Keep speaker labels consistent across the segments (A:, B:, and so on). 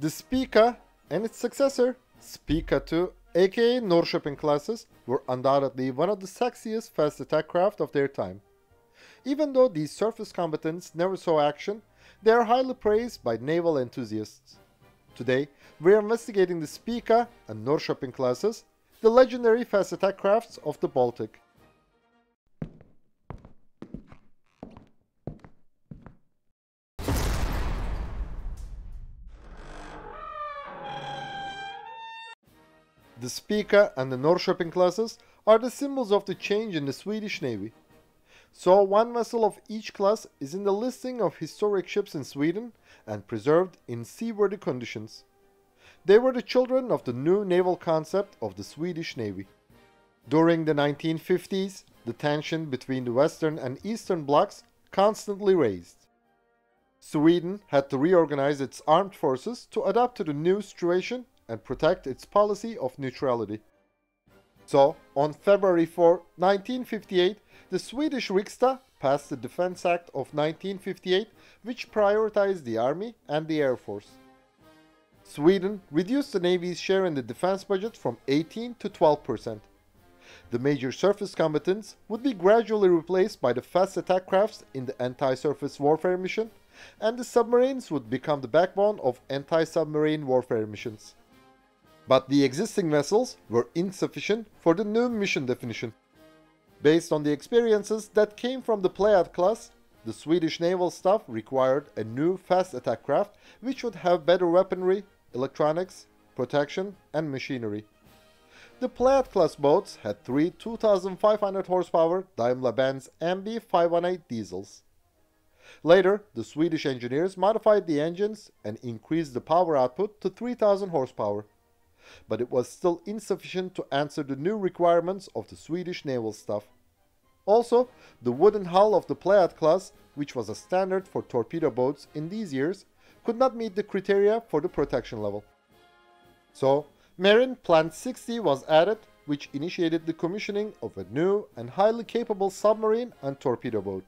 A: The Spica and its successor, Spica 2, aka Norrköping classes, were undoubtedly one of the sexiest fast attack craft of their time. Even though these surface combatants never saw action, they are highly praised by naval enthusiasts. Today, we are investigating the Spica and Norrköping classes, the legendary fast attack crafts of the Baltic. The Spica and the Norrköping classes are the symbols of the change in the Swedish Navy. So one vessel of each class is in the listing of historic ships in Sweden and preserved in seaworthy conditions. They were the children of the new naval concept of the Swedish Navy. During the 1950s, the tension between the Western and Eastern blocs constantly raised. Sweden had to reorganize its armed forces to adapt to the new situation and protect its policy of neutrality. So, on February 4, 1958, the Swedish Riksdag passed the Defense Act of 1958, which prioritized the army and the air force. Sweden reduced the Navy's share in the defense budget from 18 to 12 percent. The major surface combatants would be gradually replaced by the fast attack crafts in the anti-surface warfare mission, and the submarines would become the backbone of anti-submarine warfare missions. But the existing vessels were insufficient for the new mission definition. Based on the experiences that came from the Pleiad class, the Swedish naval staff required a new fast attack craft which would have better weaponry, electronics, protection, and machinery. The Pleiad class boats had three 2500 horsepower Daimler-Benz MB518 diesels. Later, the Swedish engineers modified the engines and increased the power output to 3000 horsepower but it was still insufficient to answer the new requirements of the Swedish naval staff. Also, the wooden hull of the Pleiad class, which was a standard for torpedo boats in these years, could not meet the criteria for the protection level. So, Marin Plan 60 was added, which initiated the commissioning of a new and highly capable submarine and torpedo boat.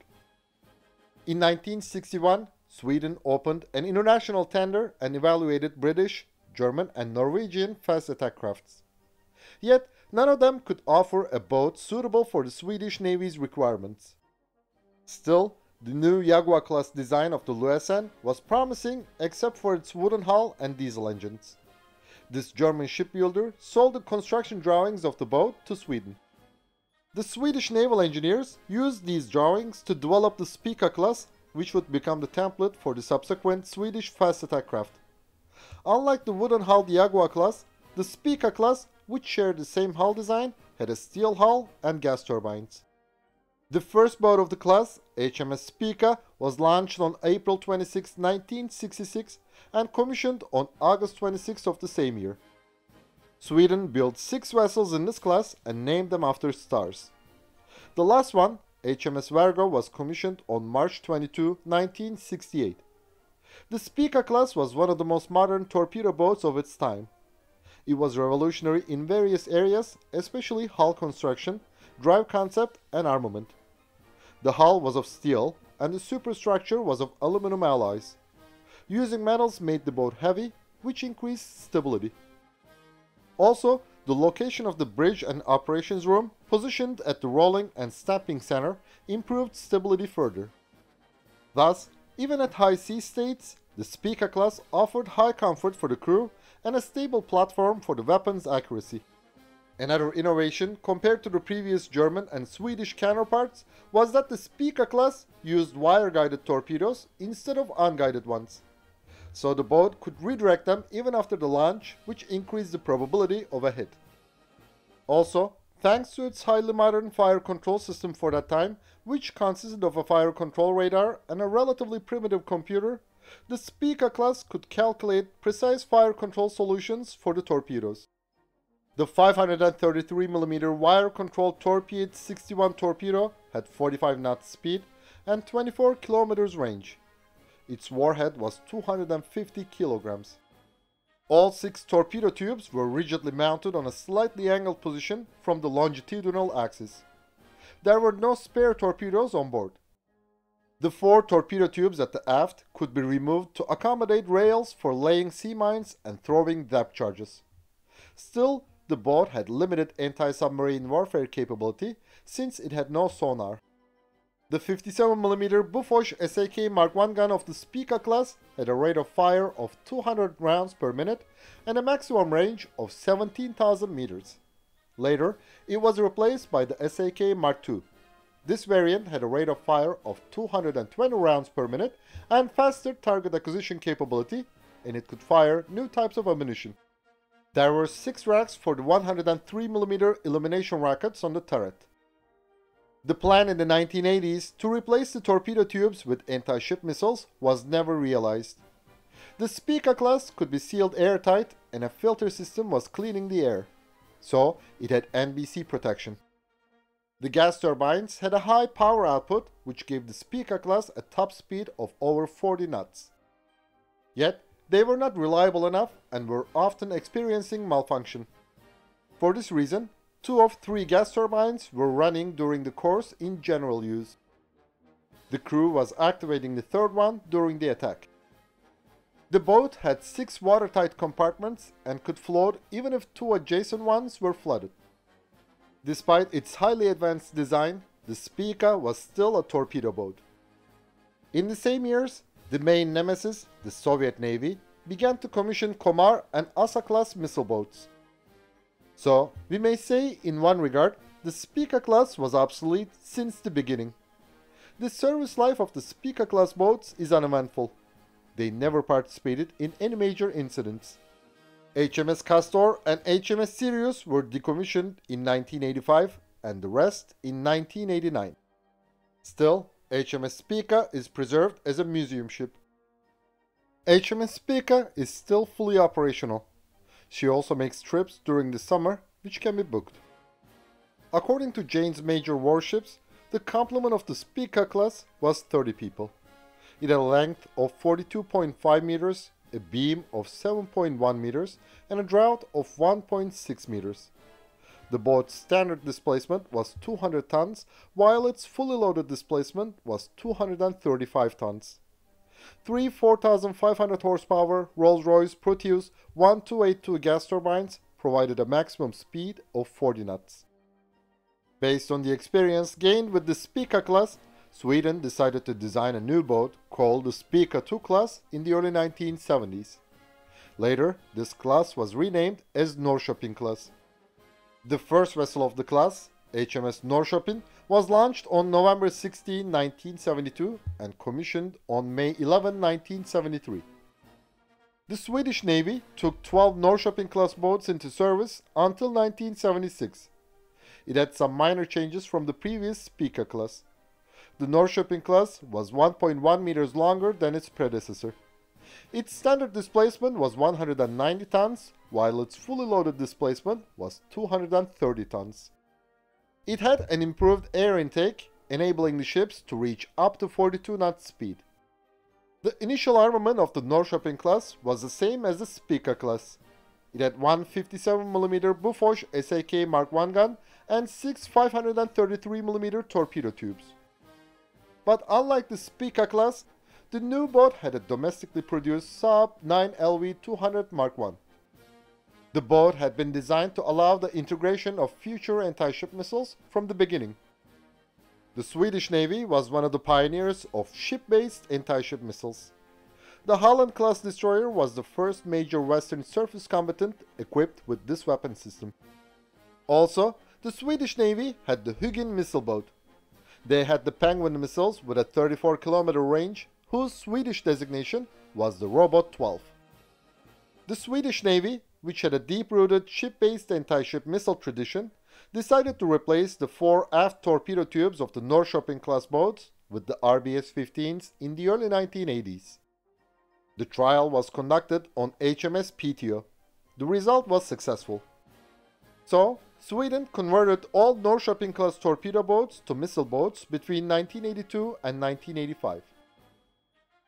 A: In 1961, Sweden opened an international tender and evaluated British, German and Norwegian fast attack crafts. Yet, none of them could offer a boat suitable for the Swedish Navy's requirements. Still, the new Jaguar class design of the Lürssen was promising except for its wooden hull and diesel engines. This German shipbuilder sold the construction drawings of the boat to Sweden. The Swedish naval engineers used these drawings to develop the Spica class, which would become the template for the subsequent Swedish fast attack craft. Unlike the wooden hull Jaguar class, the Spica class, which shared the same hull design, had a steel hull and gas turbines. The first boat of the class, HMS Spica, was launched on April 26, 1966 and commissioned on August 26 of the same year. Sweden built six vessels in this class and named them after stars. The last one, HMS Virgo, was commissioned on March 22, 1968. The Spica class was one of the most modern torpedo boats of its time. It was revolutionary in various areas, especially hull construction, drive concept, and armament. The hull was of steel, and the superstructure was of aluminum alloys. Using metals made the boat heavy, which increased stability. Also, the location of the bridge and operations room, positioned at the rolling and stamping center, improved stability further. Thus, even at high sea states, the Spica class offered high comfort for the crew and a stable platform for the weapon's accuracy. Another innovation compared to the previous German and Swedish counterparts was that the Spica class used wire-guided torpedoes instead of unguided ones. So the boat could redirect them even after the launch, which increased the probability of a hit. Also, thanks to its highly modern fire control system for that time, which consisted of a fire control radar and a relatively primitive computer, the Spica class could calculate precise fire control solutions for the torpedoes. The 533mm wire-controlled Torpedo 61 torpedo had 45 knots speed and 24 kilometers range. Its warhead was 250 kilograms. All six torpedo tubes were rigidly mounted on a slightly angled position from the longitudinal axis. There were no spare torpedoes on board. The four torpedo tubes at the aft could be removed to accommodate rails for laying sea mines and throwing depth charges. Still, the boat had limited anti-submarine warfare capability since it had no sonar. The 57mm Bofors SAK Mark I gun of the Spica class had a rate of fire of 200 rounds per minute and a maximum range of 17,000 meters. Later, it was replaced by the SAK Mark II. This variant had a rate of fire of 220 rounds per minute and faster target acquisition capability, and it could fire new types of ammunition. There were 6 racks for the 103mm illumination rockets on the turret. The plan in the 1980s to replace the torpedo tubes with anti-ship missiles was never realized. The Spica class could be sealed airtight and a filter system was cleaning the air, so it had NBC protection. The gas turbines had a high power output which gave the Spica class a top speed of over 40 knots. Yet, they were not reliable enough and were often experiencing malfunction. For this reason, two of three gas turbines were running during the course in general use. The crew was activating the third one during the attack. The boat had six watertight compartments and could float even if two adjacent ones were flooded. Despite its highly advanced design, the Spica was still a torpedo boat. In the same years, the main nemesis, the Soviet Navy, began to commission Komar and Osa-class missile boats. So, we may say, in one regard, the Spica class was obsolete since the beginning. The service life of the Spica class boats is uneventful. They never participated in any major incidents. HMS Castor and HMS Sirius were decommissioned in 1985 and the rest in 1989. Still, HMS Spica is preserved as a museum ship. HMS Spica is still fully operational. She also makes trips during the summer, which can be booked. According to Jane's major warships, the complement of the Spica class was 30 people. It had a length of 42.5 meters a beam of 7.1 meters and a draught of 1.6 meters. The boat's standard displacement was 200 tons, while its fully loaded displacement was 235 tons. Three 4,500 horsepower Rolls-Royce Proteus 1282 gas turbines provided a maximum speed of 40 knots. Based on the experience gained with the Spica class, Sweden decided to design a new boat called the Spica II class in the early 1970s. Later, this class was renamed as Norrköping class. The first vessel of the class, HMS Norrköping, was launched on November 16, 1972 and commissioned on May 11, 1973. The Swedish Navy took 12 Norrköping class boats into service until 1976. It had some minor changes from the previous Spica class. The Norrköping class was 1.1 meters longer than its predecessor. Its standard displacement was 190 tons, while its fully loaded displacement was 230 tons. It had an improved air intake, enabling the ships to reach up to 42 knots speed. The initial armament of the Norrköping class was the same as the Spica class. It had one 57mm Bofors SAK Mark I gun and six 533mm torpedo tubes. But unlike the Spica class, the new boat had a domestically produced Saab 9LV200 Mark I. The boat had been designed to allow the integration of future anti-ship missiles from the beginning. The Swedish Navy was one of the pioneers of ship-based anti-ship missiles. The Halland-class destroyer was the first major Western surface combatant equipped with this weapon system. Also, the Swedish Navy had the Hugin missile boat, they had the Penguin missiles with a 34 kilometer range, whose Swedish designation was the Robot 12. The Swedish Navy, which had a deep-rooted ship-based anti-ship missile tradition, decided to replace the four aft torpedo tubes of the Norrköping class boats with the RBS-15s in the early 1980s. The trial was conducted on HMS Piteå. The result was successful. So, Sweden converted all Norrköping class torpedo boats to missile boats between 1982 and 1985.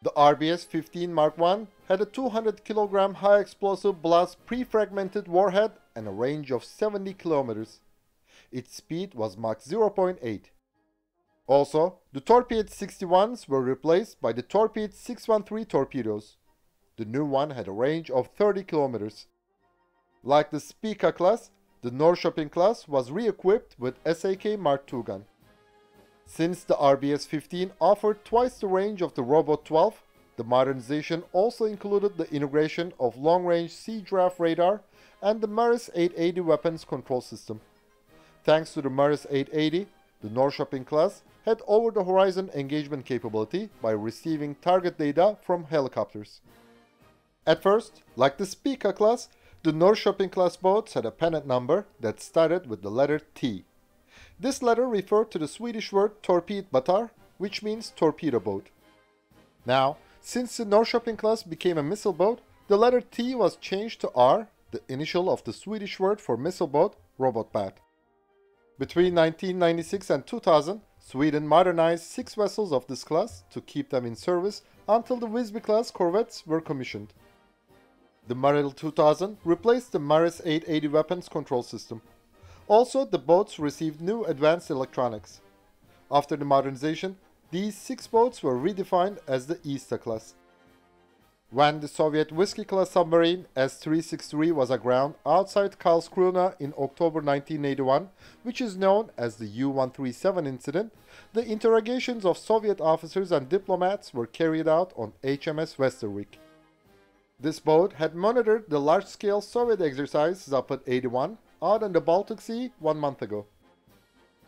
A: The RBS-15 Mark I had a 200 kg high explosive blast pre-fragmented warhead and a range of 70 km. Its speed was Mach 0.8. Also, the Torpedo 61s were replaced by the Torpedo 613 torpedoes. The new one had a range of 30 kilometers. Like the Spica class, the Norrköping class was re-equipped with SAK Mark II gun. Since the RBS-15 offered twice the range of the Robot 12, the modernization also included the integration of long-range Sea Giraffe radar and the Maris 880 weapons control system. Thanks to the Maris 880, the Norrköping class had over-the-horizon engagement capability by receiving target data from helicopters. At first, like the Spica class, the Norrköping class boats had a pennant number that started with the letter T. This letter referred to the Swedish word torpedbåtar, which means torpedo boat. Now, since the Norrköping class became a missile boat, the letter T was changed to R, the initial of the Swedish word for missile boat, robotbåt. Between 1996 and 2000, Sweden modernized six vessels of this class to keep them in service until the Visby-class corvettes were commissioned. The Marel 2000 replaced the Maris 880 weapons control system. Also, the boats received new advanced electronics. After the modernization, these six boats were redefined as the Ystad class. When the Soviet Whiskey-class submarine S-363 was aground outside Karlskrona in October 1981, which is known as the U-137 incident, the interrogations of Soviet officers and diplomats were carried out on HMS Västervik. This boat had monitored the large-scale Soviet exercise Zapad 81 out in the Baltic Sea one month ago.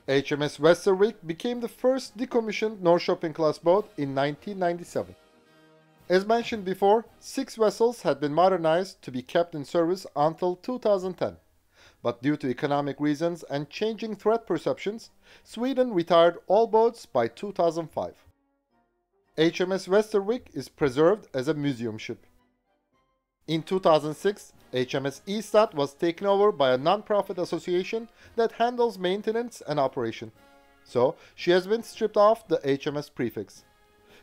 A: HMS Västervik became the first decommissioned Norrköping-class boat in 1997. As mentioned before, six vessels had been modernized to be kept in service until 2010. But due to economic reasons and changing threat perceptions, Sweden retired all boats by 2005. HMS Västervik is preserved as a museum ship. In 2006, HMS Ystad was taken over by a non-profit association that handles maintenance and operation. So, she has been stripped off the HMS prefix.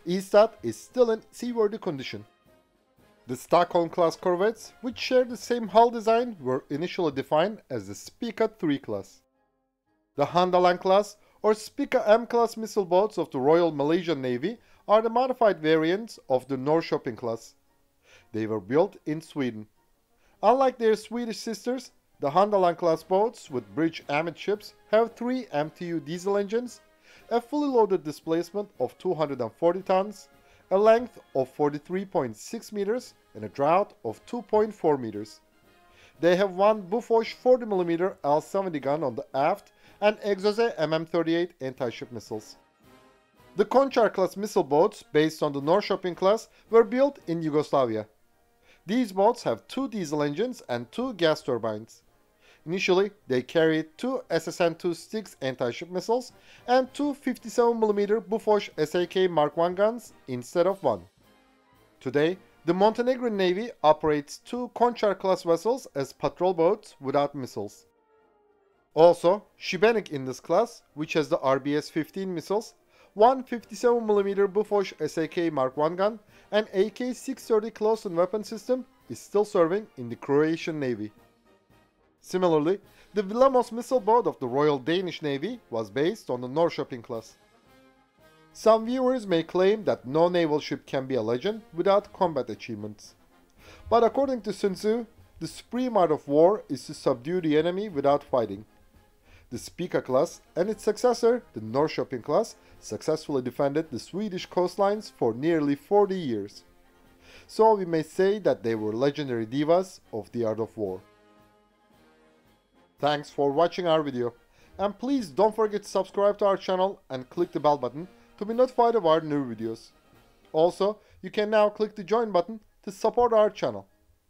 A: Ystad is still in seaworthy condition. The Stockholm-class corvettes, which share the same hull design, were initially defined as the Spica 3 class. The Handalan class or Spica M class missile boats of the Royal Malaysian Navy are the modified variants of the Norrköping class. They were built in Sweden. Unlike their Swedish sisters, the Handalan class boats with bridge amidships have three MTU diesel engines, a fully loaded displacement of 240 tons, a length of 43.6 meters, and a draught of 2.4 meters. They have one Bofors 40mm L70 gun on the aft and Exocet MM38 anti-ship missiles. The Končar class missile boats, based on the Norrköping class, were built in Yugoslavia. These boats have two diesel engines and two gas turbines. Initially, they carried two SSN-2 Styx anti-ship missiles and two 57mm Bofors SAK Mark I guns instead of one. Today, the Montenegrin Navy operates two Končar-class vessels as patrol boats without missiles. Also, Šibenik in this class, which has the RBS-15 missiles, one 57mm Bofors SAK Mark I gun, and AK-630 close-in weapon system is still serving in the Croatian Navy. Similarly, the Willemoes missile boat of the Royal Danish Navy was based on the Norrköping class. Some viewers may claim that no naval ship can be a legend without combat achievements. But according to Sun Tzu, the supreme art of war is to subdue the enemy without fighting. The Spica class and its successor, the Norrköping class, successfully defended the Swedish coastlines for nearly 40 years. So we may say that they were legendary divas of the art of war. Thanks for watching our video and please don't forget to subscribe to our channel and click the bell button to be notified of our new videos. Also, you can now click the join button to support our channel.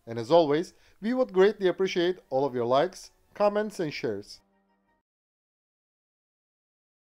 A: And as always, we would greatly appreciate all of your likes, comments and shares.